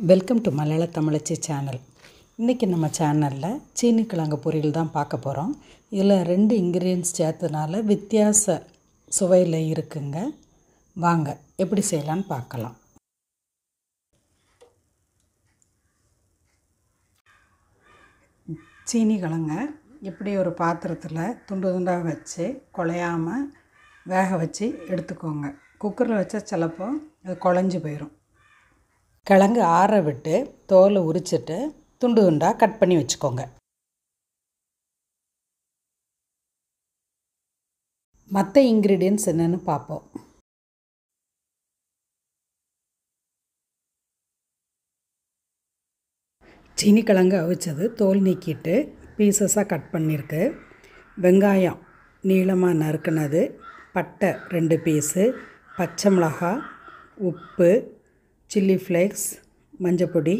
Welcome to மலையாள தமிழச்சி channel இன்றைக்கி நம்ம சேனலில் சீனி கிழங்கு பொரியல் தான் பார்க்க போகிறோம் இதில் ரெண்டு இன்க்ரீடியன்ஸ் சேர்த்தனால வித்தியாச சுவையில் இருக்குங்க. வாங்க எப்படி செய்யலான்னு பார்க்கலாம். சீனி கிழங்க இப்படி ஒரு பாத்திரத்தில் துண்டு துண்டாக வச்சு குழையாமல் வேக வச்சு எடுத்துக்கோங்க. குக்கரில் வச்சா சிலப்போ அது குழஞ்சி போயிடும் கிழங்கு ஆற விட்டு தோலை உரிச்சிட்டு துண்டு துண்டாக கட் பண்ணி வச்சுக்கோங்க. மற்ற இன்க்ரீடியன்ட்ஸ் என்னென்னு பார்ப்போம் சீனி கிழங்கு அவிச்சது தோல் நீக்கிட்டு பீசஸாக கட் பண்ணியிருக்கு வெங்காயம் நீளமாக நறுக்குனது பட்டை ரெண்டு பீஸு பச்சை மிளகாய் உப்பு சில்லி ஃப்ளேக்ஸ் மஞ்சப்பொடி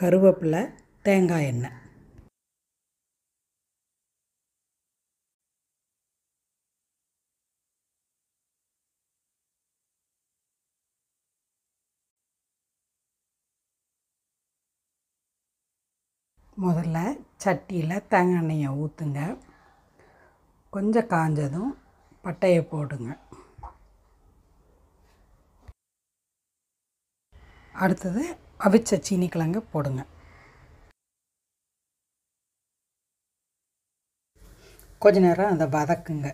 கருவேப்பிலை தேங்காய் எண்ணெய். முதல்ல சட்டியில் தேங்காய் எண்ணெயை ஊற்றுங்க கொஞ்சம் காஞ்சதும் பட்டையை போடுங்க. அடுத்தது அவிச்ச சீனி கிழங்கு போடுங்க. கொஞ்ச நேரம் அதை வதக்குங்க.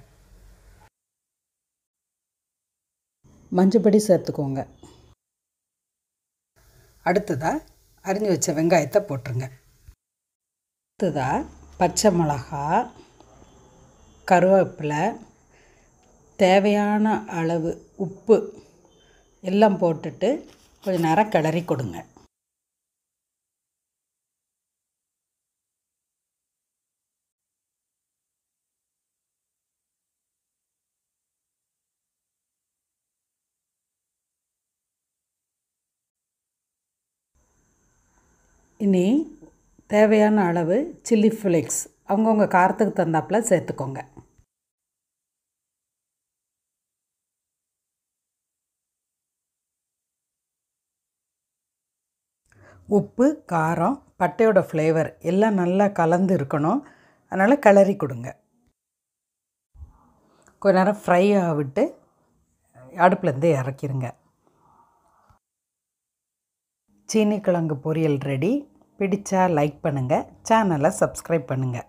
மஞ்சப்பொடி சேர்த்துக்கோங்க. அடுத்ததாக அரிஞ்சு வச்ச வெங்காயத்தை போட்டுருங்க. அடுத்ததாக பச்சை மிளகா கருவேப்பிலை தேவையான அளவு உப்பு எல்லாம் போட்டுட்டு கொஞ்சம் நேரம் கிளறி கொடுங்க. இனி தேவையான அளவு சில்லி ஃப்ளேக்ஸ் அவங்கவுங்க காரத்துக்கு தந்தாப்பில் சேர்த்துக்கோங்க. உப்பு காரம் பட்டையோட ஃப்ளேவர் எல்லாம் நல்லா கலந்து இருக்கணும். அதனால் கிளறி கொடுங்க. கொஞ்ச நேரம் ஃப்ரை ஆகிட்டு அடுப்புலேருந்து இறக்கிருங்க. சீனி கிழங்கு பொரியல் ரெடி பிடிச்சா லைக் பண்ணுங்கள் சேனலை சப்ஸ்கிரைப் பண்ணுங்கள்